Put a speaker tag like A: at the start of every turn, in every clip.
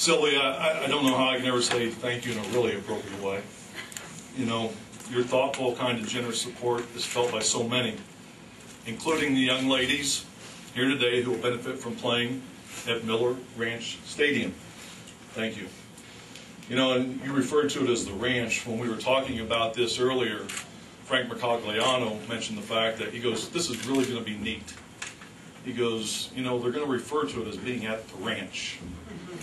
A: Sylvia, I, I don't know how I can ever say thank you in a really appropriate way. You know, your thoughtful, kind, and generous support is felt by so many, including the young ladies here today who will benefit from playing at Miller Ranch Stadium. Thank you. You know, and you referred to it as the ranch. When we were talking about this earlier, Frank Mercogliano mentioned the fact that he goes, this is really going to be neat. He goes, you know, they're going to refer to it as being at the ranch.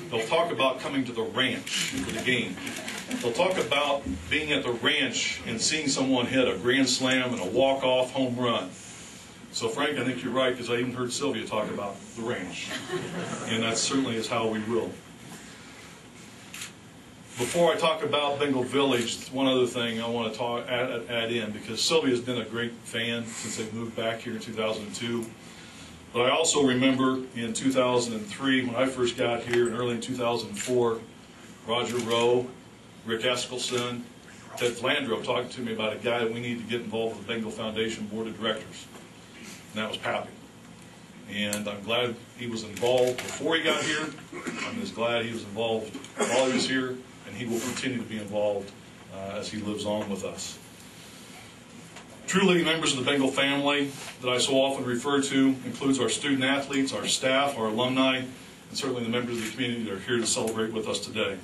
A: They'll talk about coming to the ranch for the game. They'll talk about being at the ranch and seeing someone hit a grand slam and a walk-off home run. So Frank, I think you're right because I even heard Sylvia talk about the ranch. And that certainly is how we will. Before I talk about Bengal Village, one other thing I want to talk, add, add in because Sylvia's been a great fan since they moved back here in 2002. But I also remember in 2003 when I first got here and early in 2004, Roger Rowe, Rick Eskelson, Ted Flandro talking to me about a guy that we need to get involved with the Bengal Foundation Board of Directors. And that was Pappy. And I'm glad he was involved before he got here. I'm as glad he was involved while he was here, and he will continue to be involved uh, as he lives on with us. Truly, members of the Bengal family that I so often refer to includes our student athletes, our staff, our alumni, and certainly the members of the community that are here to celebrate with us today.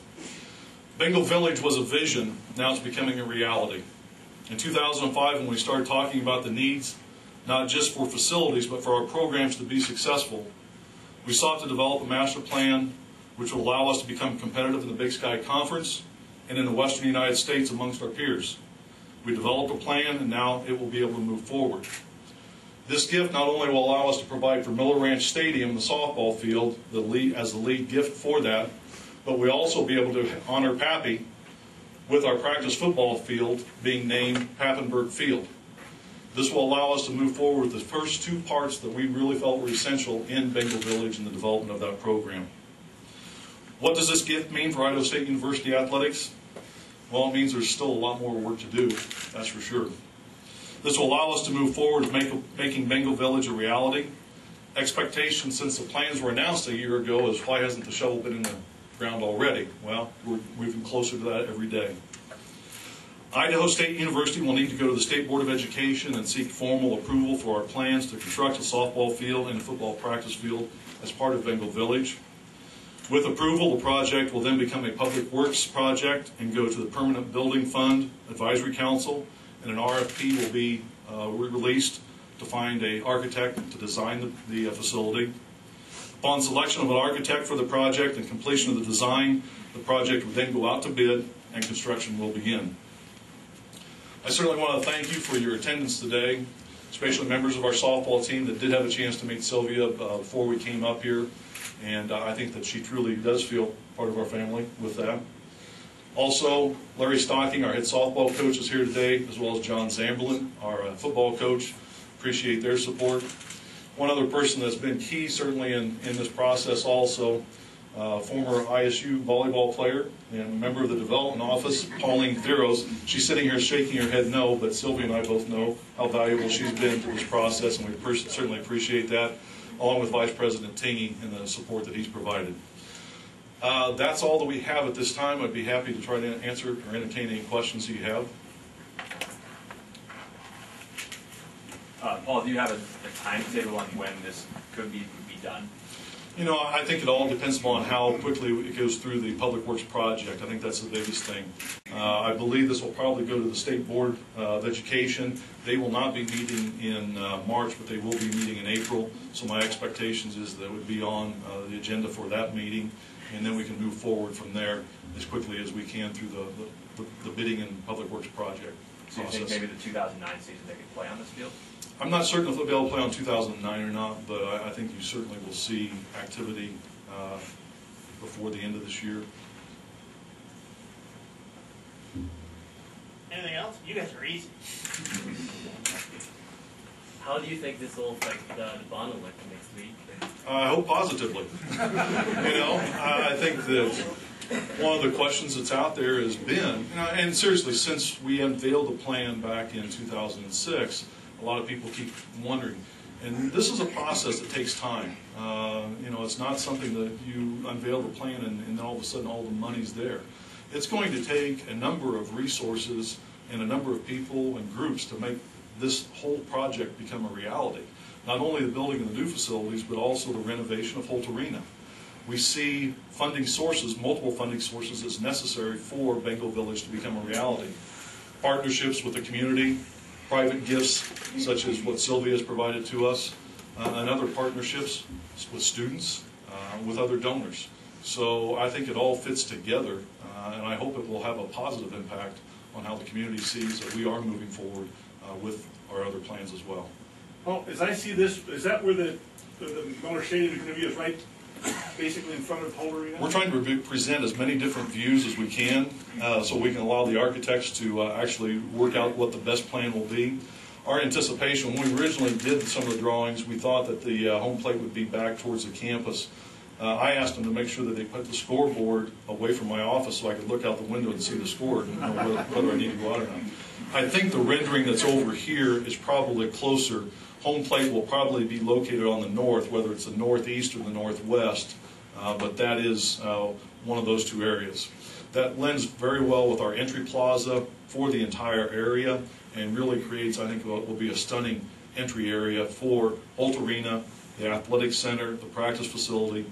A: Bengal Village was a vision, now it's becoming a reality. In 2005, when we started talking about the needs, not just for facilities, but for our programs to be successful, we sought to develop a master plan which will allow us to become competitive in the Big Sky Conference and in the Western United States amongst our peers. We developed a plan, and now it will be able to move forward. This gift not only will allow us to provide for Miller Ranch Stadium, the softball field, the lead, as the lead gift for that, but we also be able to honor Pappy with our practice football field being named Papenberg Field. This will allow us to move forward with the first two parts that we really felt were essential in Bengal Village and the development of that program. What does this gift mean for Idaho State University athletics? Well, it means there's still a lot more work to do, that's for sure. This will allow us to move forward make, making Bengal Village a reality. Expectations since the plans were announced a year ago is why hasn't the shovel been in the ground already? Well, we're moving closer to that every day. Idaho State University will need to go to the State Board of Education and seek formal approval for our plans to construct a softball field and a football practice field as part of Bengal Village. With approval, the project will then become a public works project and go to the Permanent Building Fund Advisory Council, and an RFP will be uh, released to find a architect to design the, the uh, facility. Upon selection of an architect for the project and completion of the design, the project will then go out to bid and construction will begin. I certainly want to thank you for your attendance today, especially members of our softball team that did have a chance to meet Sylvia uh, before we came up here. And uh, I think that she truly does feel part of our family with that. Also, Larry Stocking, our head softball coach, is here today, as well as John Zamberlin, our uh, football coach. Appreciate their support. One other person that's been key, certainly, in, in this process also, uh, former ISU volleyball player and member of the development office, Pauline Theros. She's sitting here shaking her head no, but Sylvia and I both know how valuable she's been to this process, and we certainly appreciate that along with Vice President Tingey and the support that he's provided. Uh, that's all that we have at this time. I'd be happy to try to answer or entertain any questions you have.
B: Uh, Paul, do you have a, a timetable on when this could be, be done?
A: You know, I think it all depends upon how quickly it goes through the Public Works project. I think that's the biggest thing. Uh, I believe this will probably go to the State Board uh, of Education. They will not be meeting in uh, March, but they will be meeting in April. So my expectations is that it would be on uh, the agenda for that meeting, and then we can move forward from there as quickly as we can through the, the, the bidding and Public Works project.
B: So you think maybe the 2009 season they could play on this field?
A: I'm not certain if they'll be able to play on 2009 or not, but I, I think you certainly will see activity uh, before the end of this year.
C: Anything else? You guys are easy.
D: How do you think this will affect the, the election next week?
A: I hope positively. you know, I think that one of the questions that's out there has been, know, and seriously, since we unveiled the plan back in 2006, a lot of people keep wondering. And this is a process that takes time. Uh, You know, it's not something that you unveil the plan and and all of a sudden all the money's there. It's going to take a number of resources and a number of people and groups to make this whole project become a reality. Not only the building of the new facilities, but also the renovation of Holt Arena. We see funding sources, multiple funding sources as necessary for Bengal Village to become a reality. Partnerships with the community, private gifts such as what Sylvia has provided to us, uh, and other partnerships with students, uh, with other donors. So I think it all fits together, uh, and I hope it will have a positive impact on how the community sees that we are moving forward uh, with our other plans as well.
C: Well, as I see this, is that where the, the the Miller is gonna be, is right basically in front of Holt Arena?
A: We're trying to re- present as many different views as we can, uh, so we can allow the architects to uh, actually work out what the best plan will be. Our anticipation, when we originally did some of the drawings, we thought that the uh, home plate would be back towards the campus. Uh, I asked them to make sure that they put the scoreboard away from my office so I could look out the window and see the score and know whether whether I need to go out or not. I think the rendering that's over here is probably closer. Home plate will probably be located on the north, whether it's the northeast or the northwest, uh, but that is uh, one of those two areas. That lends very well with our entry plaza for the entire area and really creates, I think, what will be a stunning entry area for Holt Arena, the athletic center, the practice facility,